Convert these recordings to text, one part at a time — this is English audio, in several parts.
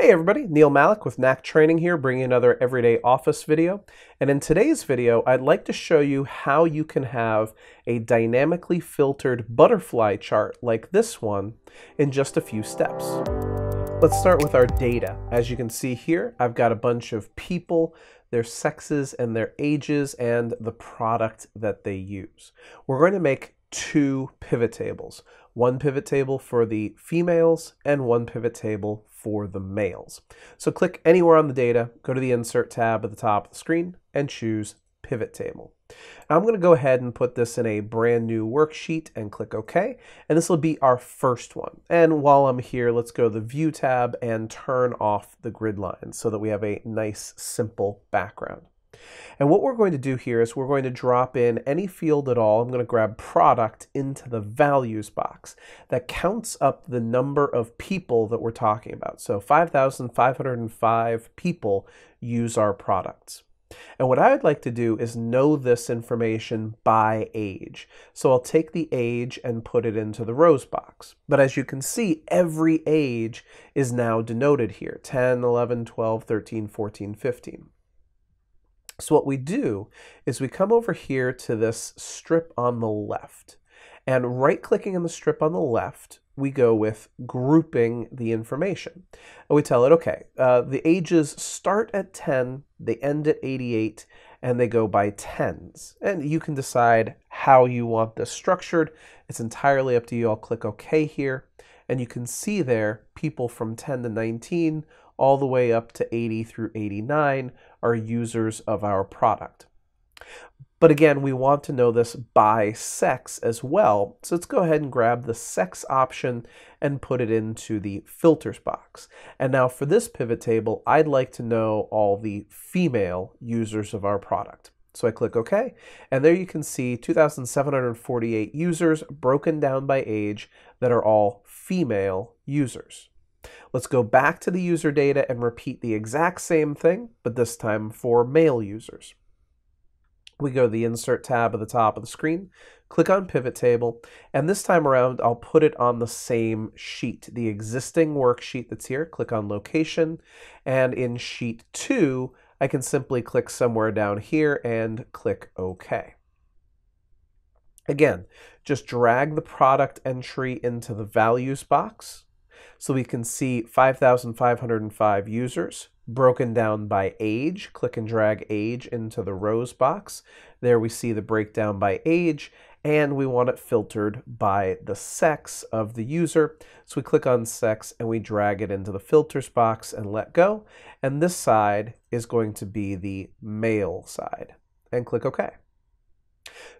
Hey everybody, Neil Malek with Knack Training here, bringing another everyday office video. And in today's video, I'd like to show you how you can have a dynamically filtered butterfly chart like this one in just a few steps. Let's start with our data. As you can see here, I've got a bunch of people, their sexes and their ages, and the product that they use. We're going to make two pivot tables. One pivot table for the females and one pivot table for the males. So click anywhere on the data, go to the Insert tab at the top of the screen, and choose Pivot Table. Now I'm going to go ahead and put this in a brand new worksheet and click OK. And this will be our first one. And while I'm here, let's go to the View tab and turn off the grid lines so that we have a nice, simple background. And what we're going to do here is we're going to drop in any field at all. I'm going to grab product into the values box that counts up the number of people that we're talking about. So 5,505 people use our products. And what I would like to do is know this information by age. So I'll take the age and put it into the rows box. But as you can see, every age is now denoted here, 10, 11, 12, 13, 14, 15. So what we do is we come over here to this strip on the left. And right clicking in the strip on the left, we go with grouping the information. And we tell it, okay, uh, the ages start at 10, they end at 88, and they go by tens. And you can decide how you want this structured. It's entirely up to you. I'll click OK here. And you can see there people from 10 to 19 all the way up to 80 through 89 are users of our product. But again, we want to know this by sex as well. So let's go ahead and grab the sex option and put it into the filters box. And now for this pivot table, I'd like to know all the female users of our product. So I click OK, and there you can see 2,748 users broken down by age that are all female users. Let's go back to the user data and repeat the exact same thing, but this time for male users. We go to the Insert tab at the top of the screen, click on Pivot Table, and this time around I'll put it on the same sheet, the existing worksheet that's here. Click on Location, and in Sheet 2, I can simply click somewhere down here and click OK. Again, just drag the product entry into the values box. So we can see 5,505 users broken down by age. Click and drag age into the rows box. There we see the breakdown by age and we want it filtered by the sex of the user. So we click on sex and we drag it into the filters box and let go. And this side is going to be the male side and click OK.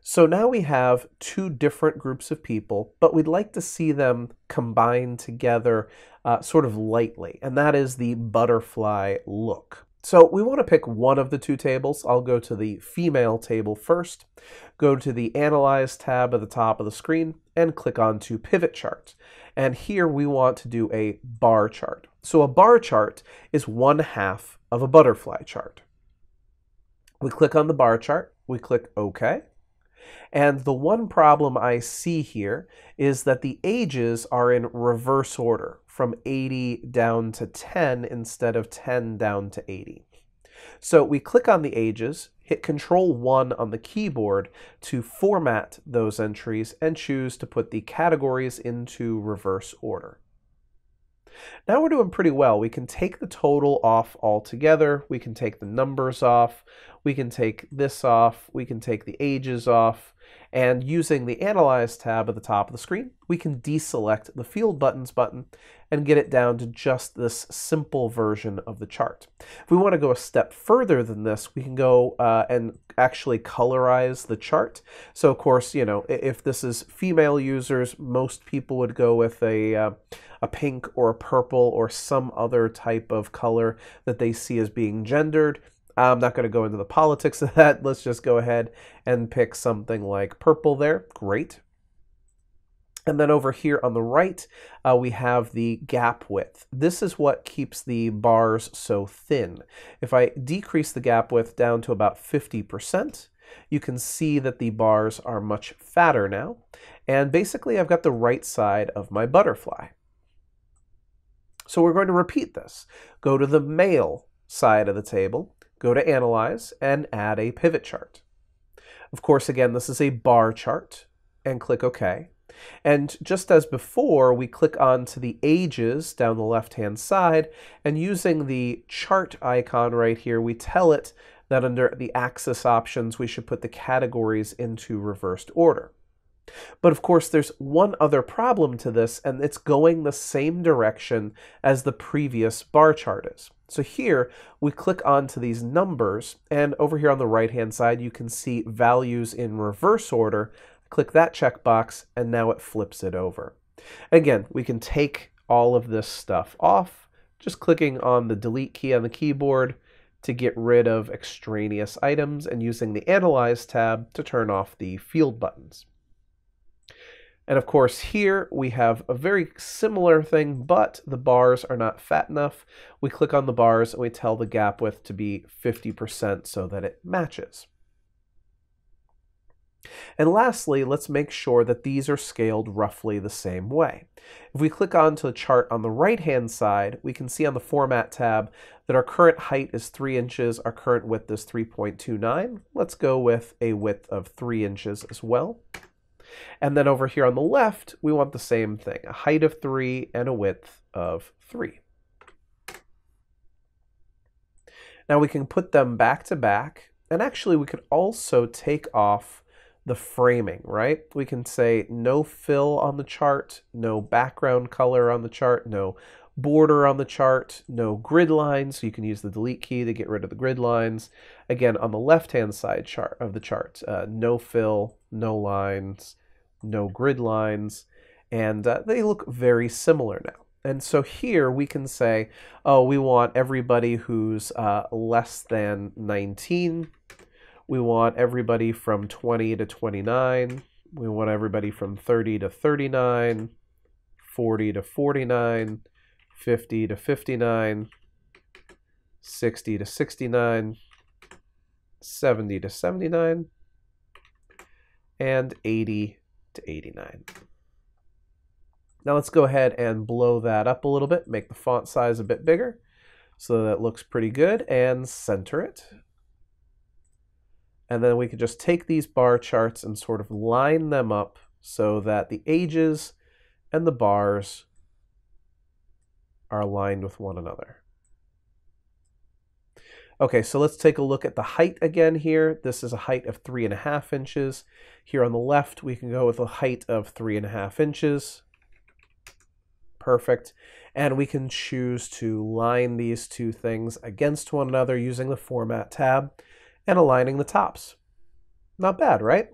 So now we have two different groups of people, but we'd like to see them combined together uh, sort of lightly, and that is the butterfly look. So we want to pick one of the two tables. I'll go to the female table first, go to the Analyze tab at the top of the screen, and click on to Pivot Chart. And here we want to do a bar chart. So a bar chart is one half of a butterfly chart. We click on the bar chart, we click OK, and the one problem I see here is that the ages are in reverse order, from 80 down to 10 instead of 10 down to 80. So we click on the ages, hit Control 1 on the keyboard to format those entries, and choose to put the categories into reverse order. Now we're doing pretty well. We can take the total off altogether. We can take the numbers off. We can take this off. We can take the ages off. And using the Analyze tab at the top of the screen, we can deselect the Field Buttons button and get it down to just this simple version of the chart. If we want to go a step further than this, we can go uh, and actually colorize the chart. So of course, you know, if this is female users, most people would go with a, uh, a pink or a purple or some other type of color that they see as being gendered. I'm not going to go into the politics of that. Let's just go ahead and pick something like purple there. Great. And then over here on the right, uh, we have the gap width. This is what keeps the bars so thin. If I decrease the gap width down to about 50%, you can see that the bars are much fatter now. And basically, I've got the right side of my butterfly. So we're going to repeat this. Go to the male side of the table, go to Analyze, and add a pivot chart. Of course, again, this is a bar chart, and click OK. And just as before, we click on to the ages down the left-hand side, and using the chart icon right here, we tell it that under the axis options, we should put the categories into reversed order. But of course, there's one other problem to this, and it's going the same direction as the previous bar chart is. So here, we click onto these numbers, and over here on the right-hand side, you can see values in reverse order. Click that checkbox, and now it flips it over. Again, we can take all of this stuff off, just clicking on the delete key on the keyboard to get rid of extraneous items and using the Analyze tab to turn off the field buttons. And of course here we have a very similar thing, but the bars are not fat enough. We click on the bars and we tell the gap width to be 50% so that it matches. And lastly, let's make sure that these are scaled roughly the same way. If we click onto the chart on the right-hand side, we can see on the Format tab that our current height is 3 inches, our current width is 3.29. Let's go with a width of 3 inches as well. And then over here on the left, we want the same thing, a height of 3 and a width of 3. Now we can put them back to back, and actually we could also take off the framing, right? We can say no fill on the chart, no background color on the chart, no border on the chart, no grid lines, so you can use the delete key to get rid of the grid lines. Again, on the left-hand side chart of the chart, uh, no fill, no lines, no grid lines, and uh, they look very similar now. And so here we can say, oh, we want everybody who's uh, less than 19. We want everybody from 20 to 29. We want everybody from 30 to 39, 40 to 49, 50 to 59, 60 to 69, 70 to 79, and 80 to 89. Now let's go ahead and blow that up a little bit, make the font size a bit bigger so that it looks pretty good, and center it. And then we could just take these bar charts and sort of line them up so that the ages and the bars are aligned with one another. Okay, so let's take a look at the height again here. This is a height of three and a half inches. Here on the left, we can go with a height of three and a half inches. Perfect. And we can choose to line these two things against one another using the Format tab and aligning the tops. Not bad, right?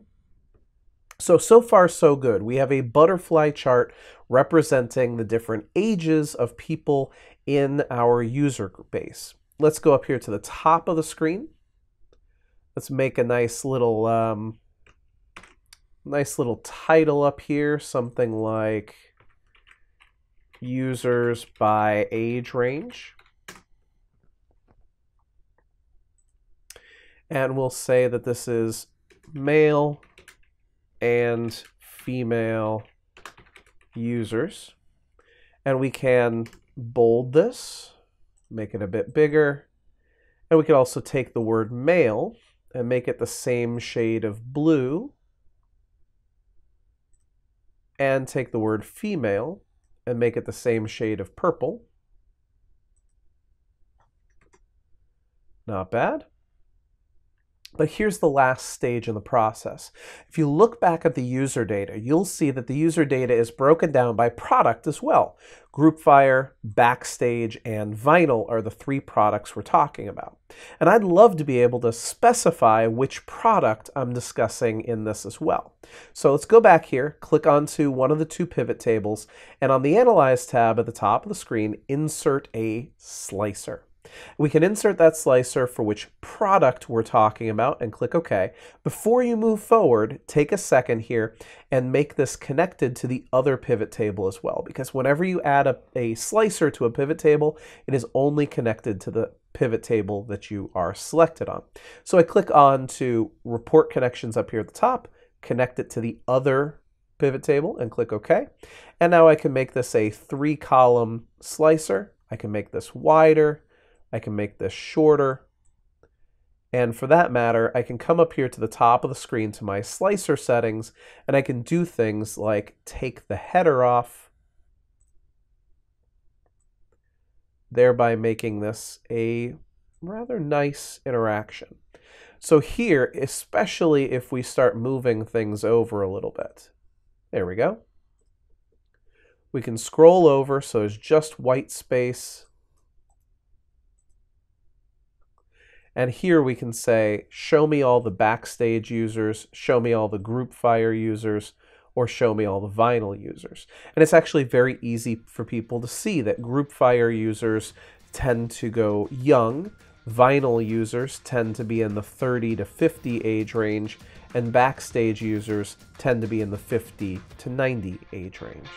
So, so far so good. We have a butterfly chart representing the different ages of people in our user base. Let's go up here to the top of the screen. Let's make a nice little, um, nice little title up here, something like users by age range. And we'll say that this is male and female users. And we can bold this, make it a bit bigger. And we can also take the word male and make it the same shade of blue. And take the word female and make it the same shade of purple. Not bad. But here's the last stage in the process. If you look back at the user data, you'll see that the user data is broken down by product as well. GroupFire, Backstage, and Vinyl are the three products we're talking about. And I'd love to be able to specify which product I'm discussing in this as well. So let's go back here, click onto one of the two pivot tables, and on the Analyze tab at the top of the screen, insert a slicer. We can insert that slicer for which product we're talking about and click OK. Before you move forward, take a second here and make this connected to the other pivot table as well, because whenever you add a, a slicer to a pivot table, it is only connected to the pivot table that you are selected on. So I click on to report connections up here at the top, connect it to the other pivot table and click OK. And now I can make this a three column slicer. I can make this wider. I can make this shorter. And for that matter, I can come up here to the top of the screen to my slicer settings, and I can do things like take the header off, thereby making this a rather nice interaction. So here, especially if we start moving things over a little bit, there we go. We can scroll over so there's just white space. And here we can say, show me all the backstage users, show me all the GroupFire users, or show me all the vinyl users. And it's actually very easy for people to see that GroupFire users tend to go young, vinyl users tend to be in the 30 to 50 age range, and backstage users tend to be in the 50 to 90 age range.